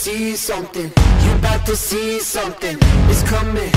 see something. You about to see something. It's coming,